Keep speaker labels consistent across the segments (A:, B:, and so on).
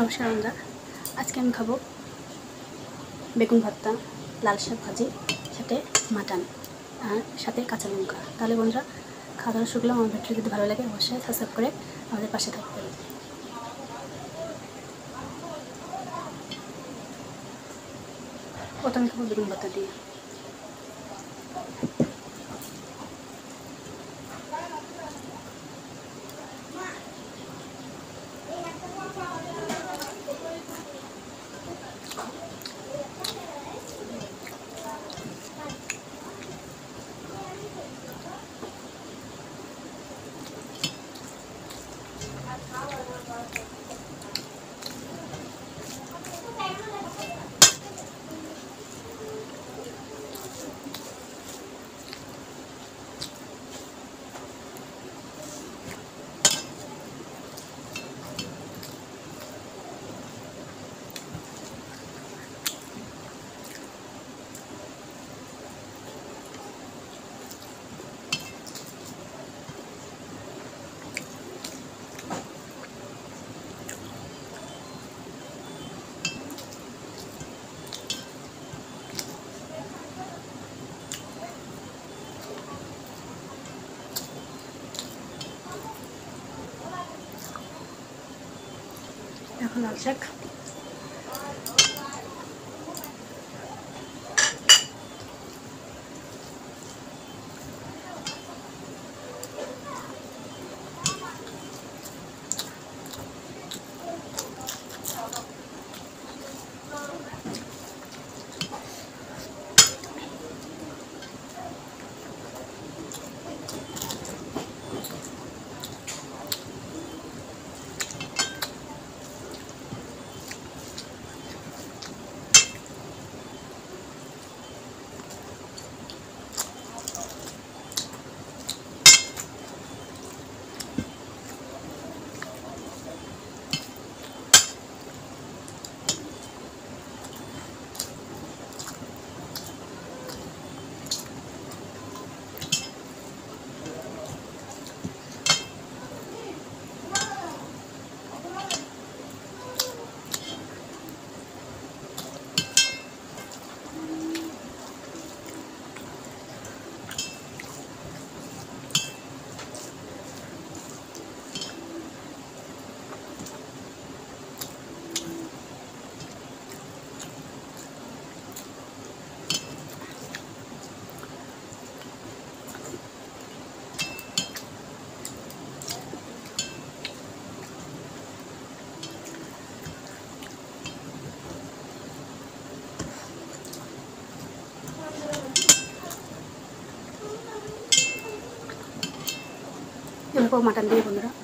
A: নমস্কার আমরা আজকে আমি খাব বেগুন ভর্তা, লাল শাক ভাজি, সাথে মাটন, আর সাথে কাঁচা লঙ্কা। তাহলে বন্ধুরা, খাওয়া দাওয়া শুরু করলাম। আমার ভিডিও যদি ভালো লাগে, অবশ্যই সাবস্ক্রাইব করে আমাদের পাশে থাকবেন। প্রথমে খাব বেগুন ভর্তা দিয়ে। এখন লাল শাক এবার মাটন দিয়ে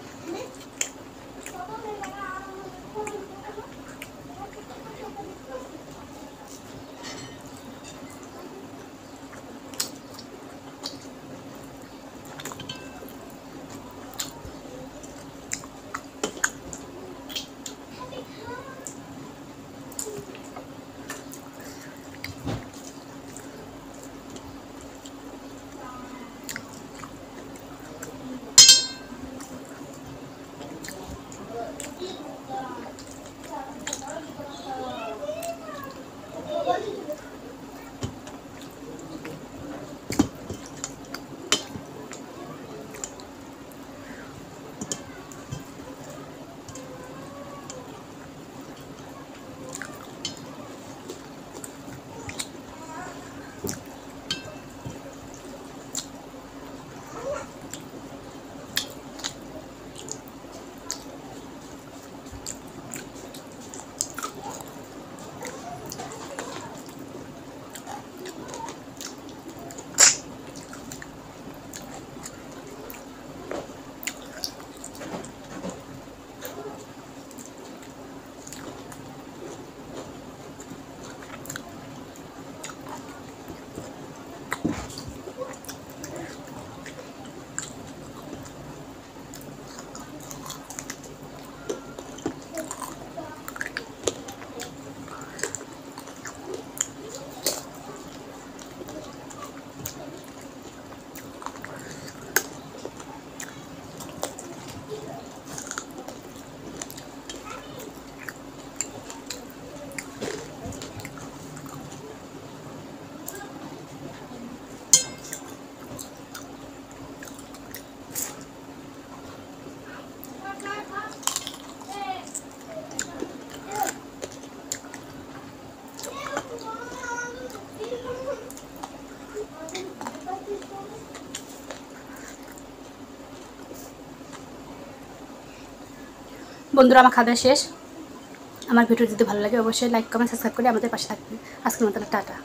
A: বন্ধুরা, আমার খাওয়া শেষ। আমার ভিডিও যদি ভালো লাগে, অবশ্যই লাইক কমেন্ট সাবস্ক্রাইব করে আমাদের পাশে থাকবে আজকের মতো টাটা।